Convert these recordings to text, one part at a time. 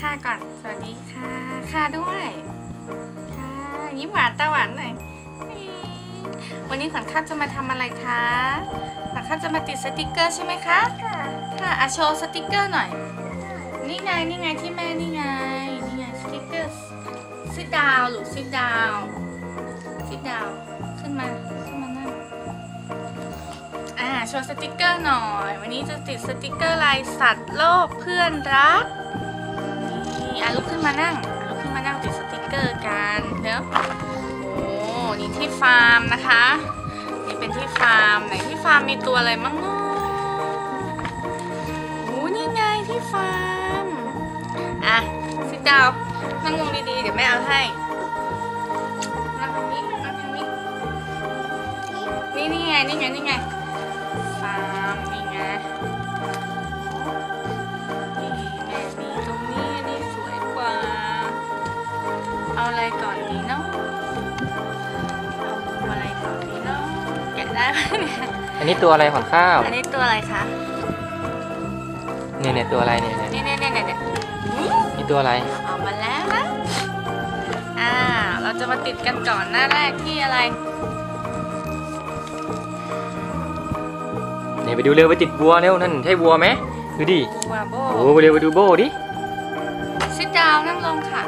ค่ะก่อน สวัสดีค่ะ ค่ะด้วย ค่ะยิ้มหวานตาหวานหน่อยนี่วันนี้ขวัญข้าวจะมาทำอะไรคะ ขวัญข้าวจะมาติดสติกเกอร์ใช่ไหมคะ ค่ะ ค่ะอะโชว์สติกเกอร์หน่อย นี่ไงนี่ไงที่แม่นี่ไง นี่ไงสติกเกอร์ซิดดาวหรือซิดดาวซิดดาวขึ้นมาขึ้นมานั่งอ่าโชว์สติกเกอร์หน่อย วันนี้จะติดสติกเกอร์ลายสัตว์โลกเพื่อนรักนี่ อะลุกขึ้นมานั่งลุกขึ้นมานั่งติดสติกเกอร์กันเดี๋ยวโอ้นี่ที่ฟาร์มนะคะ นี่เป็นที่ฟาร์มไหนที่ฟาร์มมีตัวอะไรมั่งเนาะโอ้นี่ไงที่ฟาร์มอะซิดาวนั่งลงดีๆเดี๋ยวแม่เอาให้นั่งตรงนี้นั่งตรงนี้นี่นี่ไงนี่ไงนี่ไง อันนี้ตัวอะไรขอนข้าว อันนี้ตัวอะไรคะ เนี่ยเนี่ยตัวอะไรเนี่ยเนี่ยนี่นี่นี่นี่นี่นี่ตัวอะไรเอามาแล้วนะ อ่า เราจะมาติดกันก่อนหน้าแรกที่อะไร เนี่ยไปดูเร็วไปติดวัวเร็วนั่นใช่วัวไหมดูดิบัวโบโอ้เร็วไปดูโบดิซิดดาวนั่งลงค่ะ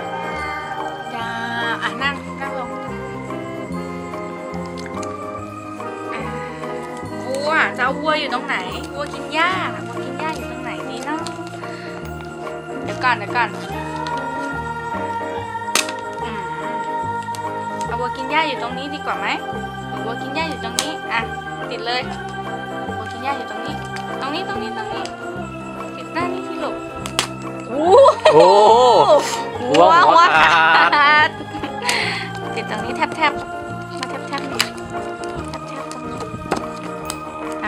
วัวจะเอาวัวอยู่ตรงไหน วัวกินหญ้าวัวกินหญ้าอยู่ตรงไหนดีเนาะเดี๋ยวก่อนเดี๋ยวก่อนอืมเอาวัวกินหญ้าอยู่ตรงนี้ดีกว่าไหมหรือวัวกินหญ้าอยู่ตรงนี้ อะ ติดเลยวัวกินหญ้าอยู่ตรงนี้ ตรงนี้ตรงนี้ตรงนี้ ติดหน้านี่ที่หลบอู้โอ้หัวหัวขาดดติดตรงนี้แทบ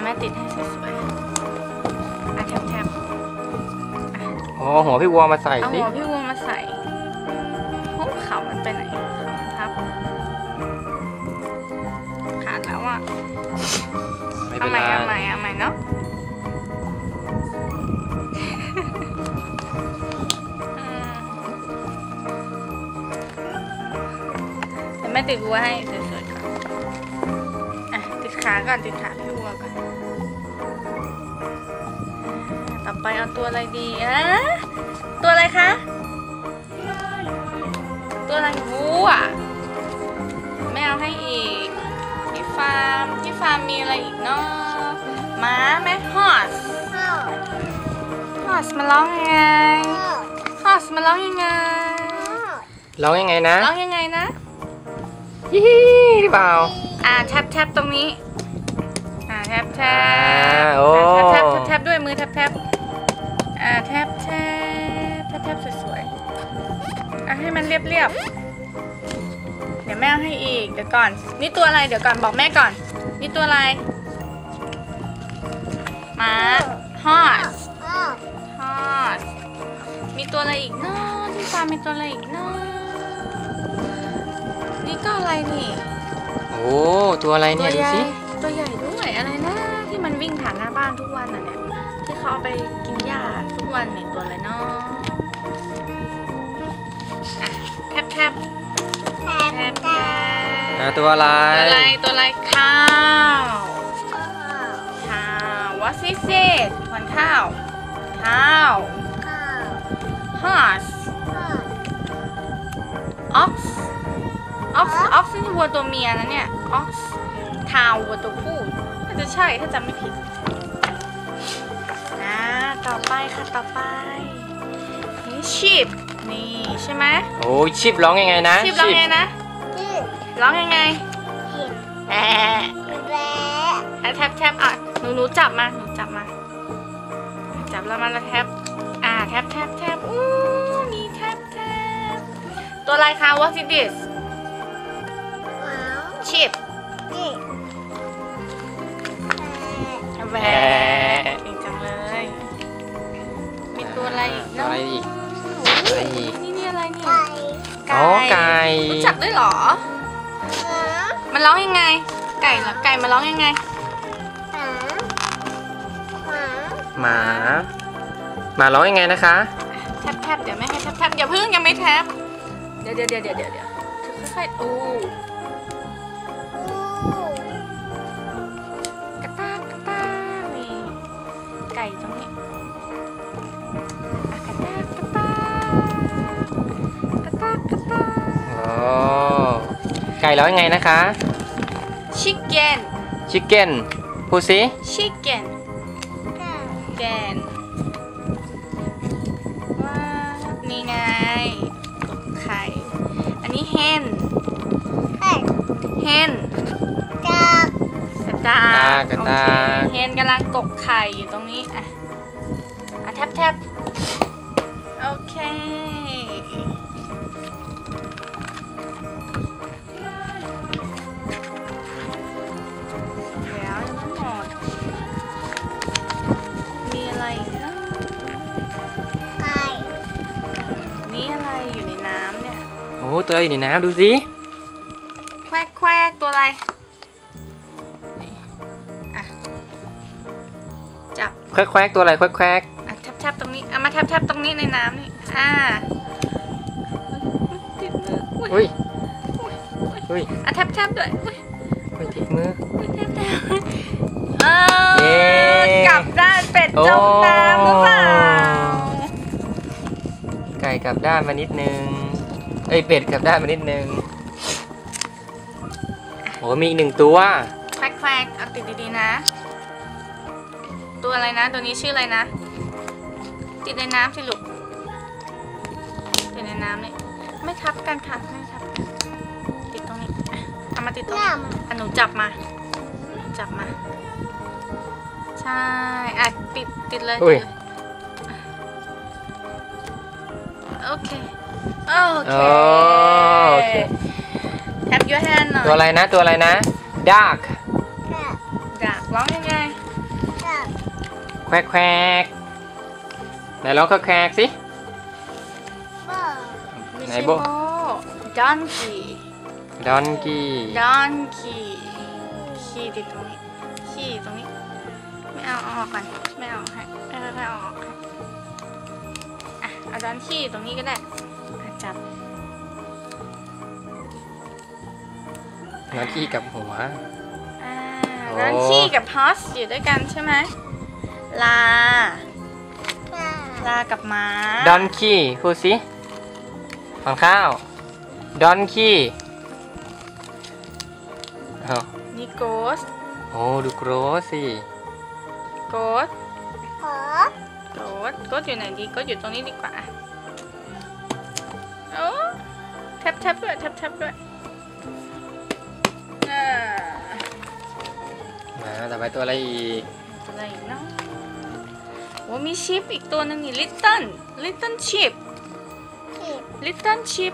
แม่ติดให้สวยๆอะแทบแทบๆอะอ๋อหัวพี่วัวมาใส่เอาสิหัวพี่วัวมาใส่โอ้เขามันไปไหนเขามันทับขาดแล้วอะไม่เอาเป็นใหไรม่เอาใหม่เอาใหม่เนาะอืมเดี๋ยวแม่ติดวัวให้สวยๆก่อนอะติดขาก่อนติดขา ไปเอาตัวอะไรดีอะตัวอะไรคะ ตัวอะไรวัวไม่เอาให้อีกที่ฟาร์มที่ฟาร์มมีอะไรอีกเนาะม้าไหมฮอสพ่อฮอสมันร้องยังไงพ่อฮอสมันร้องยังไงร้องยังไงนะร้องยังไงนะยี่หรือเปล่าอ่าแทบแทบตรงนี้อ่าแทบแทบอ่าโอ้แทบแทบแทบแทบด้วยมือแทบแทบ ให้มันเรียบเรียบๆ เดี๋ยวแม่เอาให้อีก เดี๋ยวก่อน นี่ตัวอะไร เดี๋ยวก่อนบอกแม่ก่อน นี่ตัวอะไร ม้าฮอสพ่อทอดมีตัวอะไรอีกเนาะที่ฟาร์มมีตัวอะไรอีกเนาะนี่ก็อะไรนี่ โอ้ตัวอะไรตัเนี่วยดูใหญ่สิ ตัวใหญ่ด้วยอะไรนะ ที่มันวิ่งผ่านหน้าบ้านทุกวันอะเนี่ย ที่เขาเอาไปกินหญ้าทุกวันเนี่ยตัวอะไรเนาะอะ แทบแทบแทแทบบแทอ่าบตัวอะไร ตัวอะไรตัวอะไรข้าวพ่อข้าว what is it ทวนข้าวข้าวพ่อ horse พ่อ ox ox ox นี่วัวตัวเมียนะเนี่ย ox ทาววัวตัวผู้น่าจะใช่ถ้าจำไม่ผิดอ่าต่อไปค่ะ ต่อไปนี่ sheep นี่ใช่ไหมโอ้ชิปร้องยังไงนะ sheep ร้องไงนะชื่อร้องยังไงหินแอะแร้อะแทบแทบอะหนูหนูจับมาหนูจับมา จับแล้วมาแล้วแทบอ่าแทบแทบแทบอู้มีแทบแทบตัวอะไรคะ what is this หมา sheep นี่แหวะจริงจังเลย มีตัวอะไรอีกตัวเนาะ อะไรอีกโอ้อะไรโหอีกนี่นี่อะไรเนี่ยไก่อ๋อไก่ รู้จักด้วยเหรอหมามันร้องยังไง ไก่เหรอ ไก่มันร้องยังไง หมา หมาหมาหมาร้องยังไงนะคะทท็บแท็บเดี๋ยวแม่ให้แท็บแท็บอย่าเพิ่งยังไม่แท็บเดี๋ยวเดี๋ยวเดี๋ยวเดี๋ยวเดี๋ยวเดี๋ยวค่อยๆอู้อู้กระตากกระตากนี่ไก่ตรงนี้ ไก่แล้วยังไงนะคะชิคเก้นชิคเก้นพูดสิชิคเก้นค่ะแกนว้าวนี่ไงกบไข่ อันนี้เฮนเฮ้ยเฮนจับกระตากกระตาก โอเคเฮนกำลังกกไข่อยู่ตรงนี้ อะอะแทบแทบ นน้ำเนี่ยโอ้ตัวอะไรอยู่ในน้ำดูสิแควกแควกตัวอะไรนี่อะจับแควกแควกตัวอะไรแควกแควกอะแทบแทบตรงนี้เอามาแทบแทบตรงนี้ในน้ำนี่อ่าติดมืออุ้อุ้ยยอุ้ยอะแทบแทบด้วยอุ้ยอุ้ยติดมืออุ้ยแทบแทบเอเย้อกลับด้านเป็ดจมน้ำหรือเปล่าไก่กลับด้านมานิดนึง เอ้ยเป็ดกลับด้านมานิดนึงโอ้มีอีกหนึ่งตัวแควกแควกเอาติดดีๆนะ ตัวอะไรนะ ตัวนี้ชื่ออะไรนะ ติดในน้ำสิลูกติดในน้ำนี่ไม่ทับกันค่ะไม่ทับกันติดตรงนี้อะเอามาติดตรงน้นี้อะหนูจับมา จับมา ใช่อะติดติดเลยอุ้ยติดเลย โอเค โอเค โอ้โอเคแทบยูแฮนหน่อยตัวอะไรนะ ตัวอะไรนะ dark ำค่ะอยากร้องยังไงจับแควกแควกไหนลองแควกแควกสิบ่ไม่ไหนใช่โบโบดอนกี้ดอนกี้ดอนกี้ขี้ติดตรงนี้ขี้ตรงนี้ ไม่เอาเอาออกก่อน ไม่เอาให้ไม่ไม่เอาออกให้ อะเอาดอนขี้ตรงนี้ก็ได้อะจับดอนกี้กับหัวอ่าโอ้ดอนขี้กับฮอสอยู่ด้วยกันใช่ไหมลาค่ะลากับม้าดอนกี้พูดสิฟังข้าว ดอนกี้อ้าวนี่โกสโอ้ดูโกรสสิโกส ขอโกดโกดอยู่ไหนดีโกดอยู่ตรงนี้ดีกว่าโอ้แทบแทบด้วยแทบแทบด้วยอ่ามาต่อไปตัวอะไรอีกอะไรอีกเนาะโอ้มีชิปอีกตัวหนึงนี่ลิตเติ้ลลิตเติ้ลชิปขีดลิตเติ้ลชิป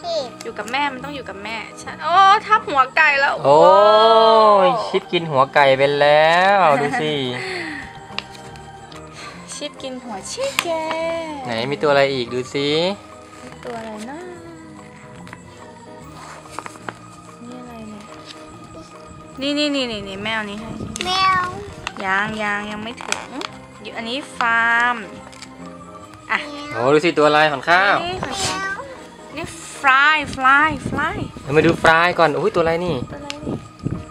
ขีดอยู่กับแม่มันต้องอยู่กับแม่ฉันโอ้ทับหัวไก่แล้ว โอ้ยชิดกินหัวไก่ไปแล้ว ดูสิ ชิปกินหัวชิคเกนไหนมีตัวอะไรอีกดูสิตัวอะไรนะนี่อะไรเนี่ยนี่นี่นี่นี่นี่แมวนี้ให้แมวยังยังยังไม่ถึงอยู่อันนี้ฟาร์มอะแมโอ้วดูสิตัวอะไรของข้าวนี่ของแมฉันวนี่ฟลายฟลายฟลายเรามาดูฟรายก่อนอุ้ยตัวอะไรนี่ตัวอะไรนี่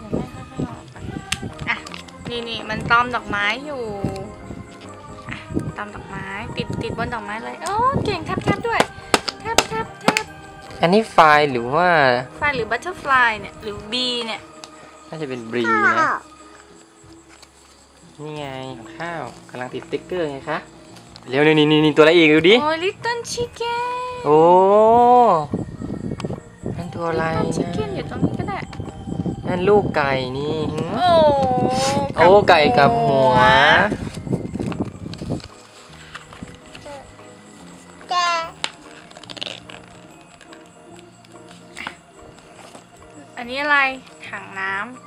เดี๋ยวแม่ค่อยๆเอาออกก่อนอะนี่นี่มันตอมดอกไม้อยู่อะ ตอมดอกไม้ ติดติดบนดอกไม้เลยโอ้เก่งแทบแทบด้วยแทบแทบแทบอันนี้ไฟล์หรือว่าฟลายหรือบัตเตอร์ฟลายเนี่ยหรือบีเนี่ยน่าจะเป็นบรีข้านะวนี่ไงของข้าวกำลังติดสติ๊กเกอร์ไงคะเร็วนี่นี่นี่ตัวอะไรอีกดูดิโอ้ลิตเติ้ลชิคเก้นโอ้นั่นตัวอะไรชิคนะเก้นอยู่ตรงนี้ก็ได้นั่นลูกไก่นี่หืมโอ้โอ้ไก่กับหัว อันนี้อะไรถังน้น้ำ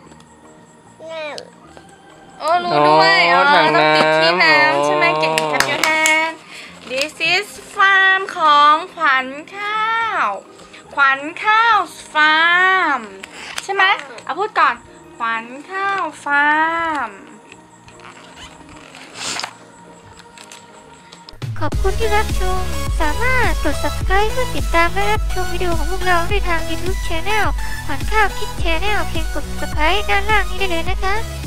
โอ้รู้ด้วยอ๋อถังต้องน้ำติดที่น้ำใช่ไหมโอ้เก่งแคปยูแฮน This is farm ของขวัญข้าว ขวัญข้าวฟาร์ม ใช่ไหมเอาพูดก่อน ขวัญข้าวฟาร์ม ขอบคุณที่รับชม สามารถกด subscribe เพื่อติดตามและรับชมวิดีโอของพวกเราได้ทาง YouTube Channel ขวัญข้าวคิด Channel เพียงกด subscribe ด้านล่างนี้ได้เลยนะคะ